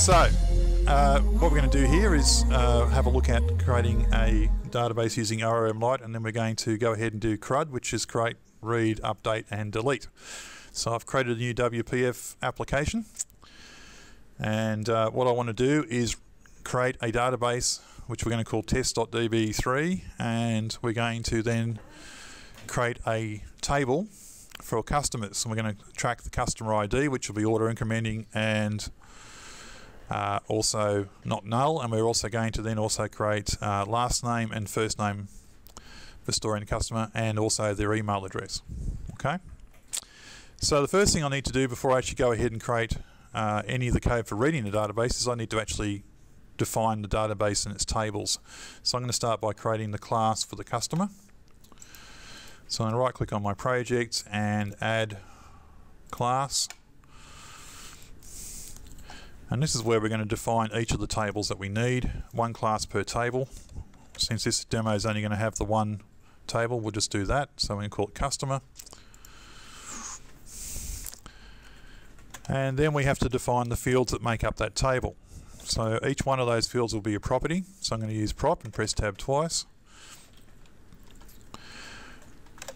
So, uh, what we're going to do here is uh, have a look at creating a database using ORM Lite, and then we're going to go ahead and do CRUD, which is create, read, update, and delete. So I've created a new WPF application, and uh, what I want to do is create a database which we're going to call test.db3, and we're going to then create a table for customers. And we're going to track the customer ID, which will be auto incrementing and uh, also not null. And we're also going to then also create uh, last name and first name for storing the customer and also their email address. Okay. So the first thing I need to do before I actually go ahead and create uh, any of the code for reading the database is I need to actually define the database and its tables. So I'm going to start by creating the class for the customer. So I'm going to right click on my project and add class. And this is where we're going to define each of the tables that we need, one class per table. Since this demo is only going to have the one table, we'll just do that. So we can call it customer. And then we have to define the fields that make up that table. So each one of those fields will be a property. So I'm going to use prop and press tab twice.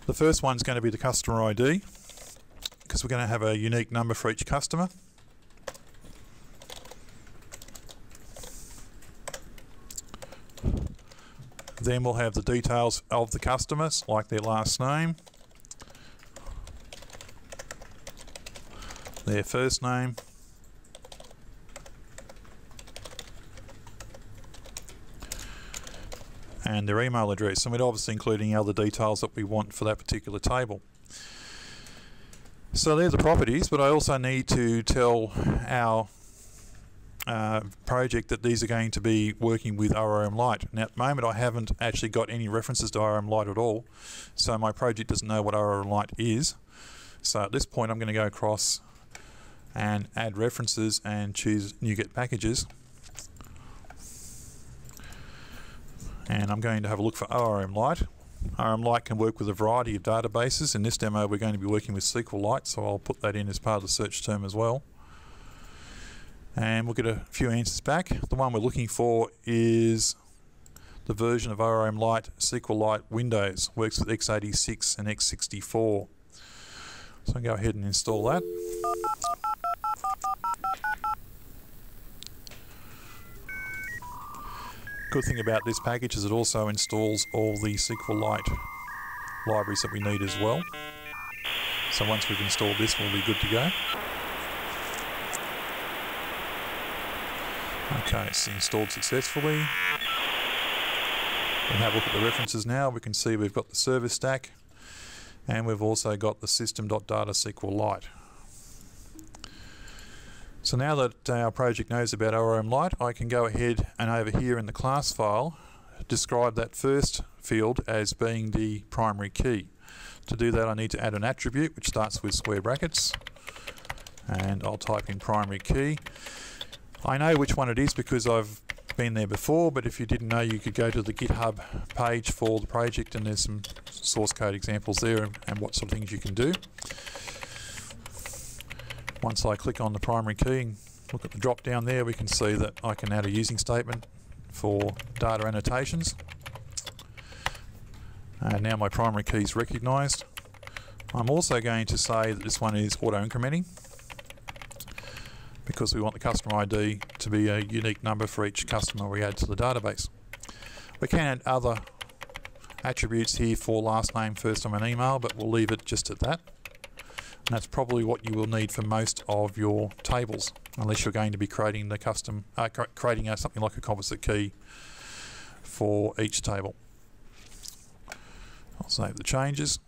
The first one's going to be the customer ID because we're going to have a unique number for each customer. Then we'll have the details of the customers, like their last name, their first name, and their email address. And we're obviously including other details that we want for that particular table. So they're the properties, but I also need to tell our uh, project that these are going to be working with ORM Lite. Now at the moment I haven't actually got any references to ORM Lite at all, so my project doesn't know what ORM Lite is. So at this point I'm going to go across and add references and choose NuGet packages. and I'm going to have a look for ORM Lite. ORM Lite can work with a variety of databases. In this demo we're going to be working with SQLite so I'll put that in as part of the search term as well. And we'll get a few answers back. The one we're looking for is the version of ORM Lite SQLite Windows. Works with x86 and x64. So I'll go ahead and install that. good thing about this package is it also installs all the SQLite libraries that we need as well. So once we've installed this, we'll be good to go. Okay, it's installed successfully. We'll have a look at the references now. We can see we've got the service stack and we've also got the system.data SQLite. So now that uh, our project knows about ORM Lite, I can go ahead and over here in the class file describe that first field as being the primary key. To do that I need to add an attribute which starts with square brackets and I'll type in primary key. I know which one it is because I've been there before but if you didn't know you could go to the GitHub page for the project and there's some source code examples there and, and what sort of things you can do. Once I click on the primary key and look at the drop down there, we can see that I can add a using statement for data annotations. And now my primary key is recognised. I'm also going to say that this one is auto incrementing because we want the customer ID to be a unique number for each customer we add to the database. We can add other attributes here for last name, first name and email, but we'll leave it just at that. And that's probably what you will need for most of your tables, unless you're going to be creating the custom, uh, creating a, something like a composite key for each table. I'll save the changes.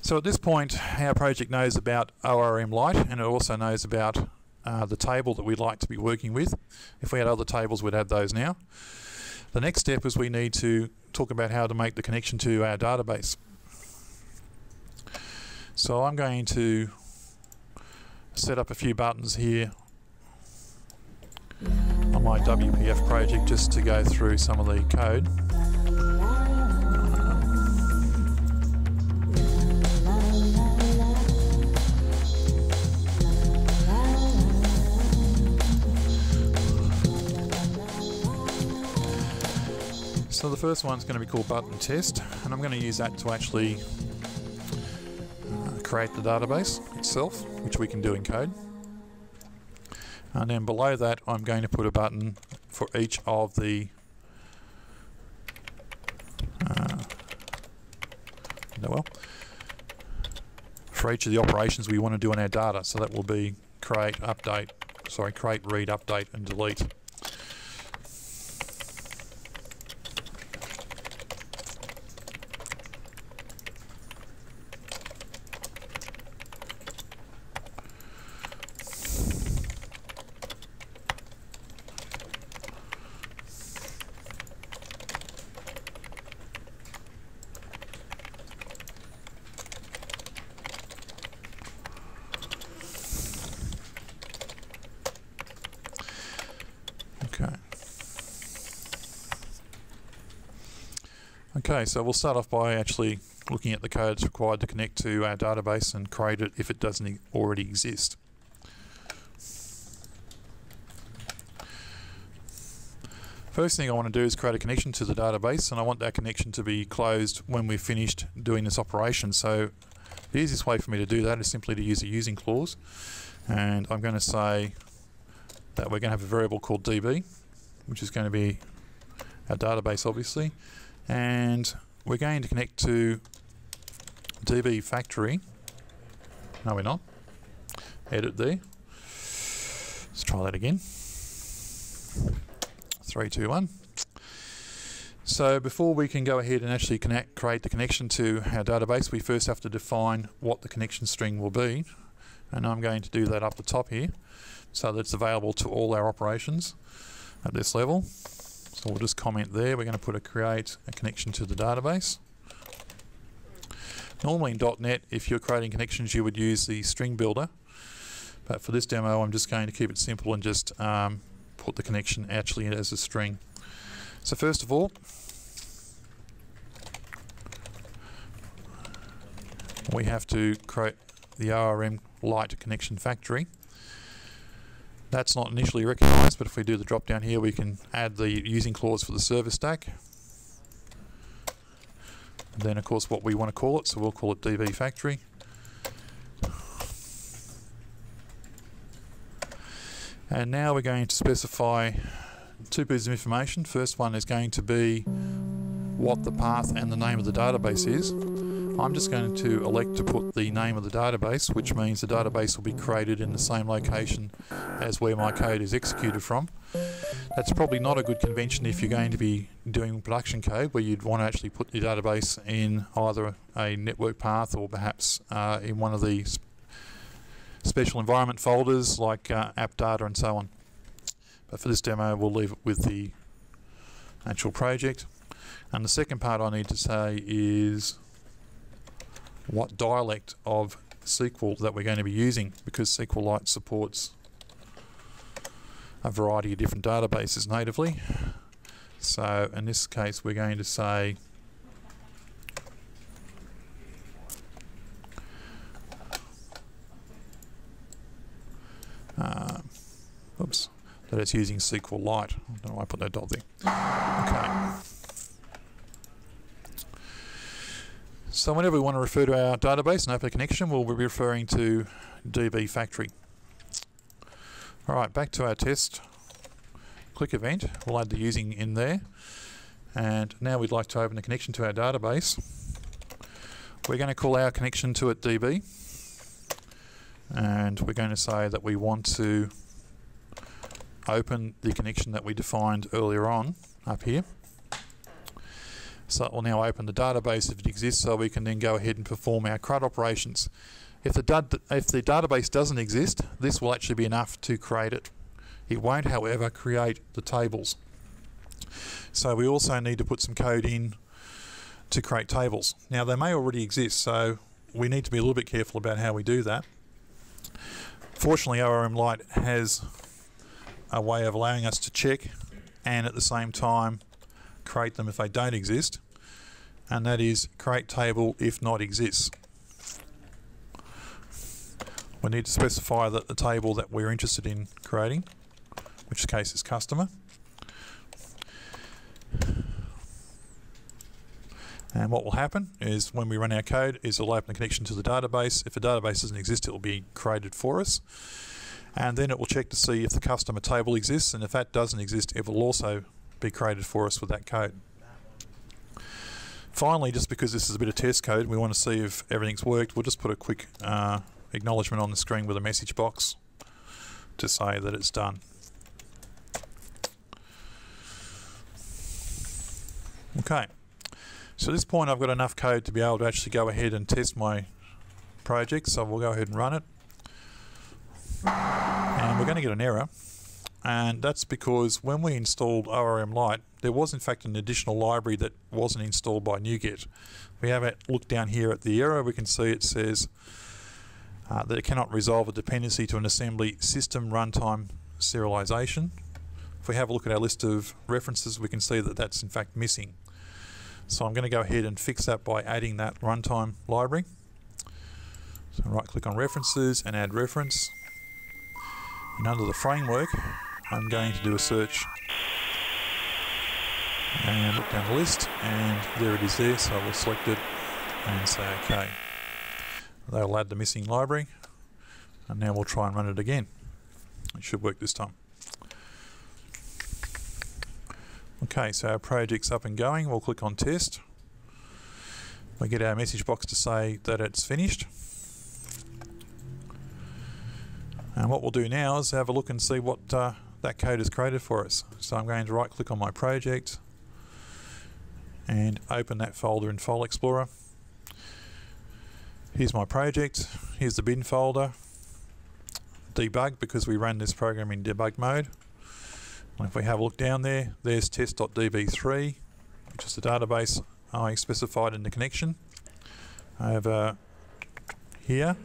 So at this point, our project knows about ORM Lite, and it also knows about uh, the table that we'd like to be working with. If we had other tables, we'd add those now. The next step is we need to talk about how to make the connection to our database. So I'm going to set up a few buttons here on my WPF project just to go through some of the code. So the first one's going to be called button test, and I'm going to use that to actually uh, create the database itself, which we can do in code. And then below that, I'm going to put a button for each of the uh, well, for each of the operations we want to do on our data. So that will be create, update, sorry, create, read, update, and delete. Okay, so we'll start off by actually looking at the codes required to connect to our database and create it if it doesn't already exist. First thing I want to do is create a connection to the database and I want that connection to be closed when we've finished doing this operation. So the easiest way for me to do that is simply to use a using clause and I'm going to say that we're going to have a variable called db which is going to be our database obviously and we're going to connect to DB factory. No, we're not. Edit there. Let's try that again. Three, two, one. So before we can go ahead and actually connect, create the connection to our database, we first have to define what the connection string will be. And I'm going to do that up the top here so that it's available to all our operations at this level. So we'll just comment there. We're going to put a create a connection to the database. Normally in .NET, if you're creating connections, you would use the string builder. But for this demo, I'm just going to keep it simple and just um, put the connection actually as a string. So first of all, we have to create the ORM Lite connection factory. That's not initially recognized, but if we do the drop down here, we can add the using clause for the service stack. And then, of course, what we want to call it, so we'll call it DB factory. And now we're going to specify two pieces of information. First one is going to be what the path and the name of the database is. I'm just going to elect to put the name of the database, which means the database will be created in the same location as where my code is executed from. That's probably not a good convention if you're going to be doing production code where you'd want to actually put your database in either a network path or perhaps uh, in one of these special environment folders like uh, app data and so on. But for this demo we'll leave it with the actual project. And the second part I need to say is what dialect of SQL that we're going to be using because SQLite supports a variety of different databases natively. So in this case we're going to say uh, oops, that it's using SQLite. I don't know why I put that dot there. Okay. So whenever we want to refer to our database and open a connection, we'll be referring to DB factory. All right, back to our test. Click event, we'll add the using in there. And now we'd like to open a connection to our database. We're going to call our connection to it DB. And we're going to say that we want to open the connection that we defined earlier on up here. So it will now open the database if it exists so we can then go ahead and perform our CRUD operations. If the, if the database doesn't exist, this will actually be enough to create it. It won't, however, create the tables. So we also need to put some code in to create tables. Now they may already exist, so we need to be a little bit careful about how we do that. Fortunately, ORM Lite has a way of allowing us to check and at the same time create them if they don't exist, and that is create table if not exists. We need to specify that the table that we're interested in creating, which case is customer. And what will happen is when we run our code is it'll open a connection to the database. If the database doesn't exist, it will be created for us. And then it will check to see if the customer table exists. And if that doesn't exist, it will also be created for us with that code. Finally, just because this is a bit of test code, we want to see if everything's worked, we'll just put a quick uh, acknowledgement on the screen with a message box to say that it's done. Okay, so at this point I've got enough code to be able to actually go ahead and test my project, so we'll go ahead and run it. And we're going to get an error, and that's because when we installed ORM Lite, there was in fact an additional library that wasn't installed by NuGet. We have a look down here at the error, we can see it says uh, that it cannot resolve a dependency to an assembly system runtime serialization. If we have a look at our list of references, we can see that that's in fact missing. So I'm going to go ahead and fix that by adding that runtime library. So right click on references and add reference. And under the framework, I'm going to do a search and look down the list and there it is there so we'll select it and say OK. They'll add the missing library and now we'll try and run it again. It should work this time. Okay, so our project's up and going. We'll click on test. We get our message box to say that it's finished. And what we'll do now is have a look and see what uh, that code has created for us. So I'm going to right click on my project and open that folder in File Explorer. Here's my project, here's the bin folder, debug because we ran this program in debug mode. If we have a look down there, there's test.db3, which is the database I specified in the connection. I have Over here,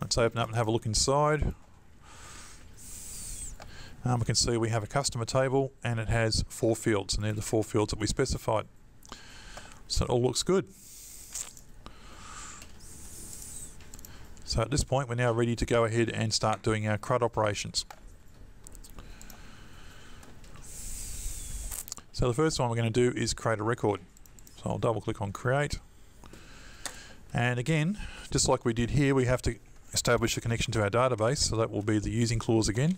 let's open up and have a look inside. Um, we can see we have a customer table and it has four fields, and they're the four fields that we specified. So it all looks good. So at this point, we're now ready to go ahead and start doing our CRUD operations. So the first one we're going to do is create a record. So I'll double click on create. And again, just like we did here, we have to establish a connection to our database. So that will be the using clause again.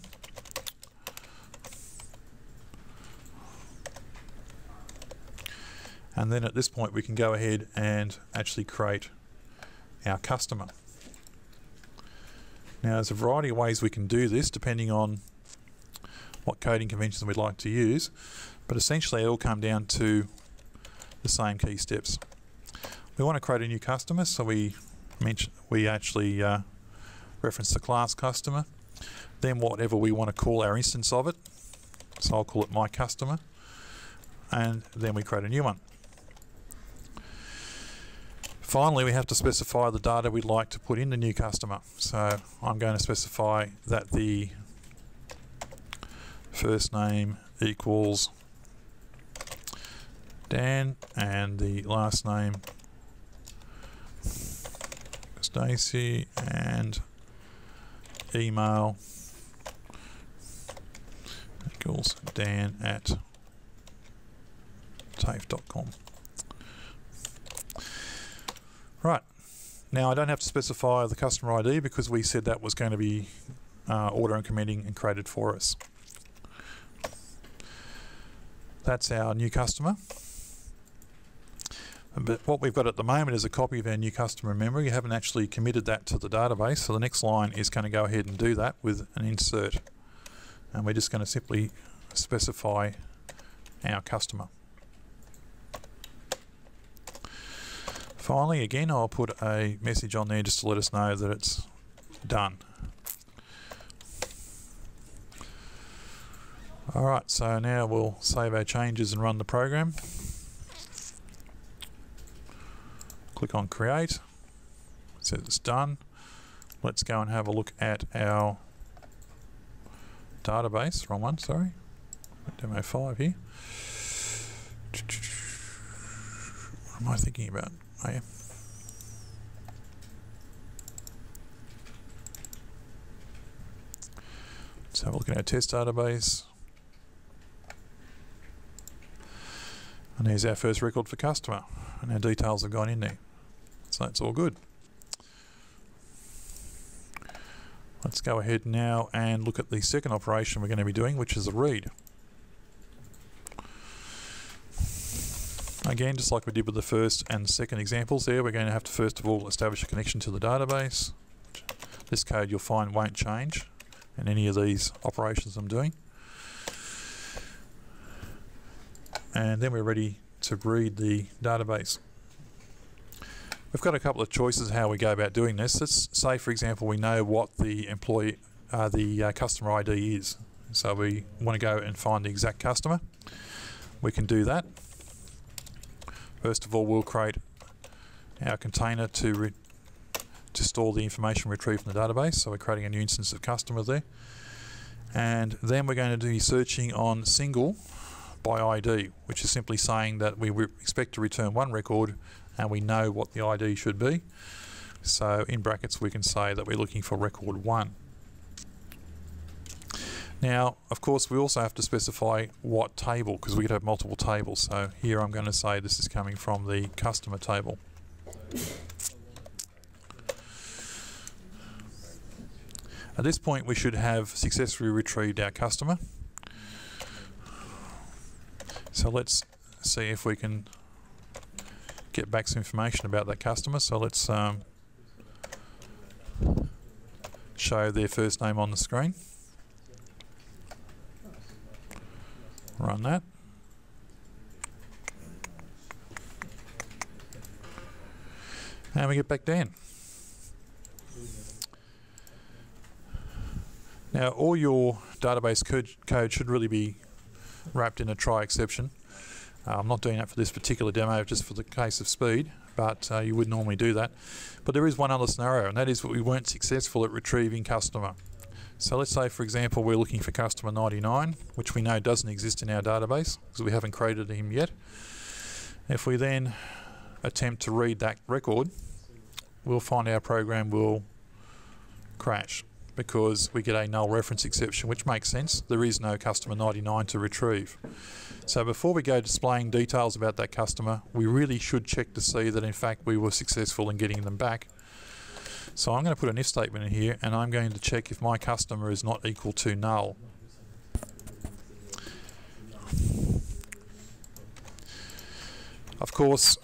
And then at this point we can go ahead and actually create our customer. Now there's a variety of ways we can do this depending on what coding conventions we'd like to use. But essentially it all come down to the same key steps. We want to create a new customer, so we mention we actually uh, reference the class customer. Then whatever we want to call our instance of it. So I'll call it my customer. And then we create a new one. Finally, we have to specify the data we'd like to put in the new customer. So I'm going to specify that the first name equals Dan and the last name Stacy and email equals dan at tafe.com. Right, now I don't have to specify the customer ID because we said that was going to be uh, auto incrementing and created for us. That's our new customer. But what we've got at the moment is a copy of our new customer memory. We haven't actually committed that to the database, so the next line is going to go ahead and do that with an insert. And we're just going to simply specify our customer. Finally, again, I'll put a message on there just to let us know that it's done. Alright, so now we'll save our changes and run the program. click on create. Says it's done. Let's go and have a look at our database. Wrong one sorry. Demo 5 here. What am I thinking about yeah let's have a look at our test database and here's our first record for customer, and our details have gone in there. So it's all good. Let's go ahead now and look at the second operation we're going to be doing, which is a read. Again, just like we did with the first and second examples there, we're going to have to first of all establish a connection to the database. This code you'll find won't change in any of these operations I'm doing. And then we're ready to read the database. We've got a couple of choices how we go about doing this. Let's say, for example, we know what the employee, uh, the uh, customer ID is. So we want to go and find the exact customer. We can do that. First of all, we'll create our container to to store the information retrieved from the database. So we're creating a new instance of customer there. And then we're going to be searching on single by ID, which is simply saying that we expect to return one record and we know what the ID should be. So in brackets we can say that we're looking for record 1. Now, of course, we also have to specify what table, because we could have multiple tables. So here I'm going to say this is coming from the customer table. At this point, we should have successfully retrieved our customer. So let's see if we can get back some information about that customer. So let's um, show their first name on the screen. Run that. And we get back down. Now all your database code, should really be wrapped in a try exception. Uh, I'm not doing that for this particular demo, just for the case of speed, but uh, you would normally do that. But there is one other scenario, and that is that we weren't successful at retrieving customer. So let's say, for example, we're looking for customer 99, which we know doesn't exist in our database because we haven't created him yet. If we then attempt to read that record, we'll find our program will crash because we get a null reference exception, which makes sense. There is no customer 99 to retrieve. So before we go displaying details about that customer, we really should check to see that in fact we were successful in getting them back so I'm going to put an if statement in here and I'm going to check if my customer is not equal to null. Of course,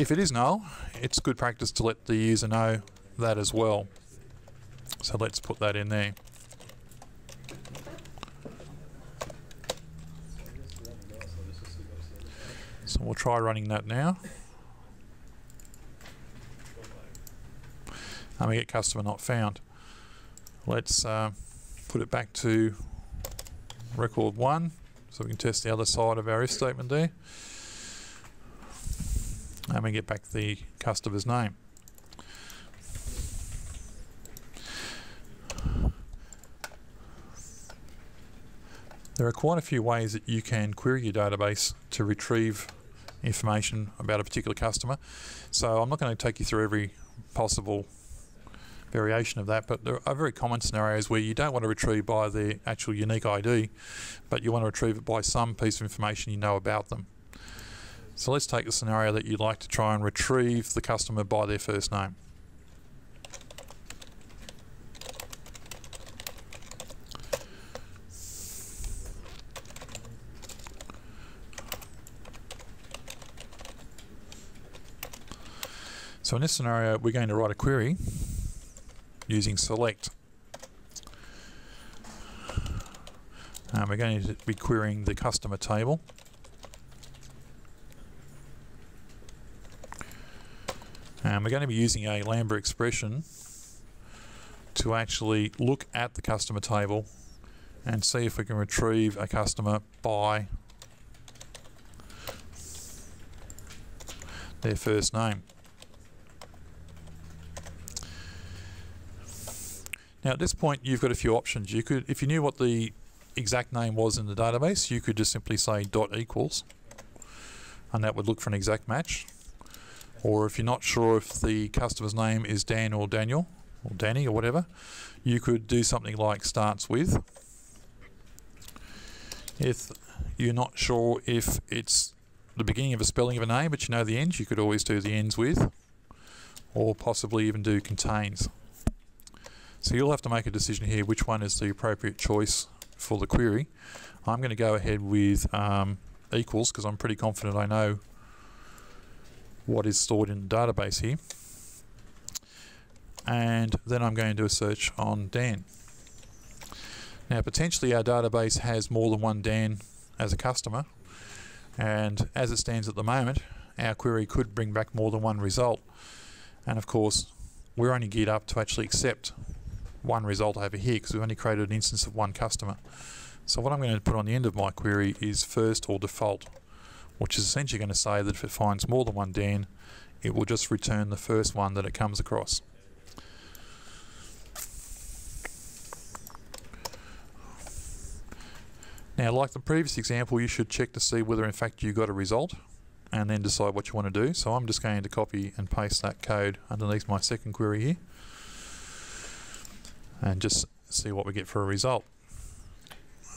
if it is null, it's good practice to let the user know that as well. So let's put that in there. So we'll try running that now. And we get customer not found. Let's uh, put it back to record one so we can test the other side of our if statement there and we get back the customer's name. There are quite a few ways that you can query your database to retrieve information about a particular customer. So I'm not going to take you through every possible variation of that, but there are very common scenarios where you don't want to retrieve by the actual unique ID, but you want to retrieve it by some piece of information you know about them. So let's take the scenario that you'd like to try and retrieve the customer by their first name. So in this scenario, we're going to write a query using select. Um, we're going to be querying the customer table. And we're going to be using a Lambda expression to actually look at the customer table and see if we can retrieve a customer by their first name. Now at this point you've got a few options. You could, if you knew what the exact name was in the database, you could just simply say dot equals and that would look for an exact match. Or if you're not sure if the customer's name is Dan or Daniel or Danny or whatever, you could do something like starts with. If you're not sure if it's the beginning of a spelling of a name, but you know the ends, you could always do the ends with, or possibly even do contains. So you'll have to make a decision here which one is the appropriate choice for the query. I'm going to go ahead with um, equals because I'm pretty confident I know what is stored in the database here. And then I'm going to do a search on Dan. Now potentially our database has more than one Dan as a customer and as it stands at the moment our query could bring back more than one result and of course we're only geared up to actually accept one result over here because we've only created an instance of one customer. So what I'm going to put on the end of my query is first or default, which is essentially going to say that if it finds more than one Dan, it will just return the first one that it comes across. Now, like the previous example, you should check to see whether in fact you got a result and then decide what you want to do. So I'm just going to copy and paste that code underneath my second query here and just see what we get for a result.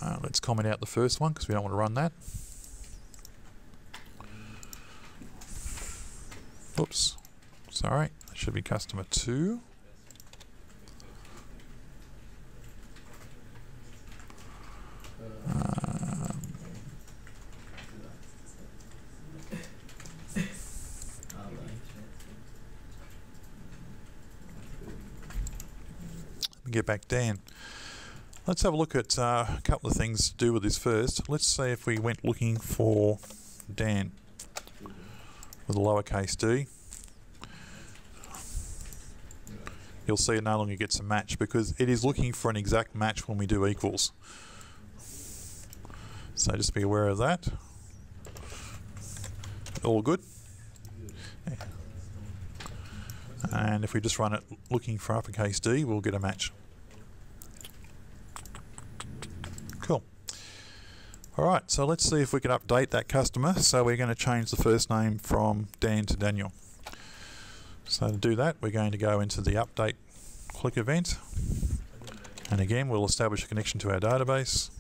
Uh, let's comment out the first one because we don't want to run that. Oops, sorry, that should be customer 2. Back Dan. Let's have a look at uh, a couple of things to do with this first. Let's say if we went looking for Dan with a lowercase d. You'll see it no longer gets a match because it is looking for an exact match when we do equals. So just be aware of that. All good. And if we just run it looking for uppercase D, we'll get a match. Alright, so let's see if we can update that customer. So we're going to change the first name from Dan to Daniel. So to do that, we're going to go into the update click event. And again, we'll establish a connection to our database.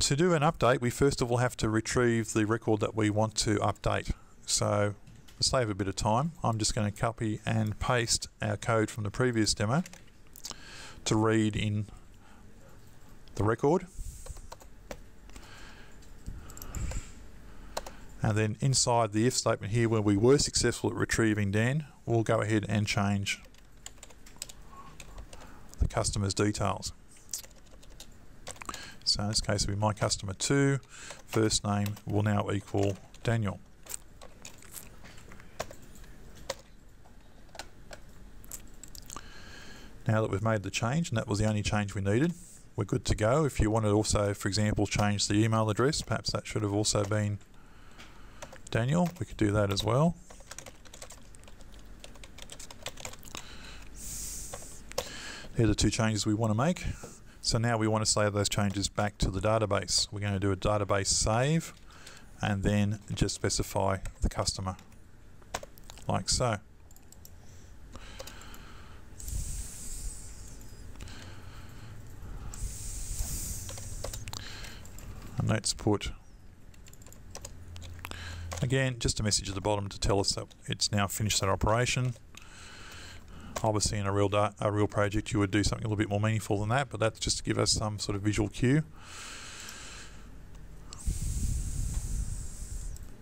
To do an update, we first of all have to retrieve the record that we want to update. So to save a bit of time, I'm just going to copy and paste our code from the previous demo to read in the record. And then inside the if statement here where we were successful at retrieving Dan, we'll go ahead and change the customer's details. So in this case it'll be my customer 2, first name will now equal Daniel. Now that we've made the change, and that was the only change we needed, we're good to go. If you want to also, for example, change the email address, perhaps that should have also been Daniel, we could do that as well. Here are the two changes we want to make. So now we want to save those changes back to the database. We're going to do a database save and then just specify the customer like so. Let's put again just a message at the bottom to tell us that it's now finished that operation obviously in a real a real project you would do something a little bit more meaningful than that, but that's just to give us some sort of visual cue.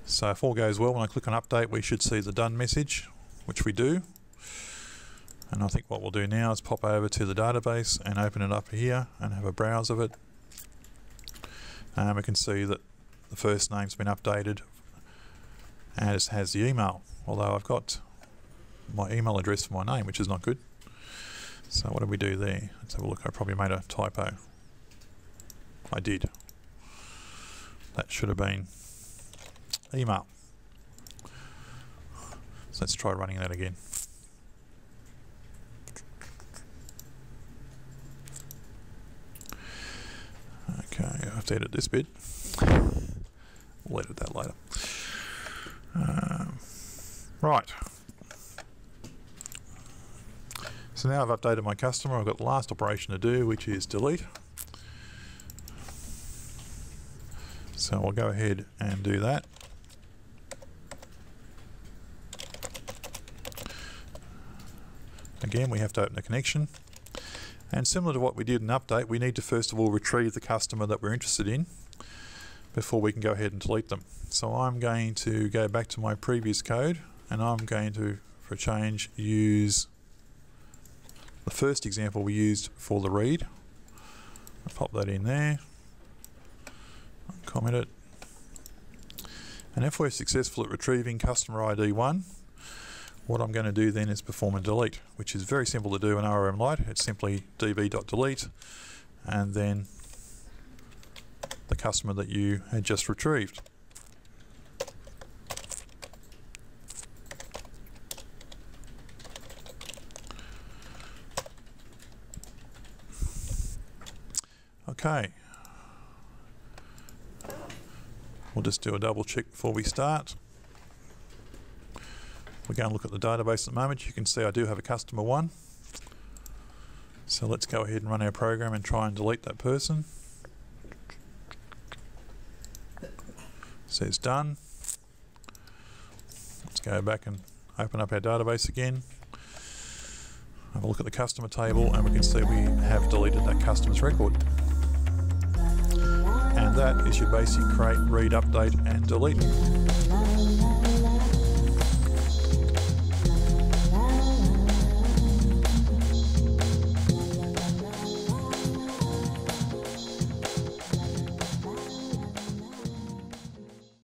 So if all goes well, when I click on update, we should see the done message, which we do. And I think what we'll do now is pop over to the database and open it up here and have a browse of it. Um, and we can see that the first name's been updated and it has the email, although I've got my email address for my name, which is not good. So what did we do there? Let's have a look. I probably made a typo. I did. That should have been email. So let's try running that again. Edit this bit. We'll edit that later. Um, right. So now I've updated my customer. I've got the last operation to do, which is delete. So I'll go ahead and do that. Again, we have to open a connection. And similar to what we did in update, we need to first of all retrieve the customer that we're interested in before we can go ahead and delete them. So I'm going to go back to my previous code and I'm going to, for a change, use the first example we used for the read. I'll pop that in there, comment it. And if we're successful at retrieving customer ID 1, what I'm going to do then is perform a delete, which is very simple to do in ORM Lite. It's simply db.delete and then the customer that you had just retrieved. Okay. We'll just do a double check before we start. We're going to look at the database at the moment. You can see I do have a customer one. So let's go ahead and run our program and try and delete that person. Says done. Let's go back and open up our database again. Have a look at the customer table and we can see we have deleted that customer's record. And that is your basic create, read, update and delete.